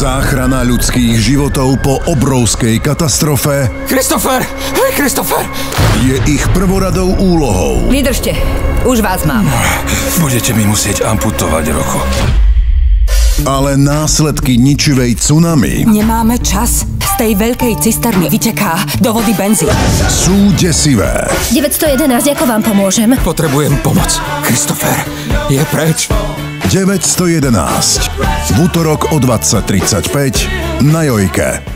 Záchrana ľudských životov po obrovskej katastrofe Christopher! Hej, Christopher! je ich prvoradou úlohou. Vydržte, už vás mám. Budete mi musieť amputovať roko. Ale následky ničivej tsunami Nemáme čas. Z tej veľkej cisterny vyteká do vody benzín. sú desivé. 911, ako vám pomôžem? Potrebujem pomoc. Christopher je preč. 911. V útorok o 20.35 na Jojke.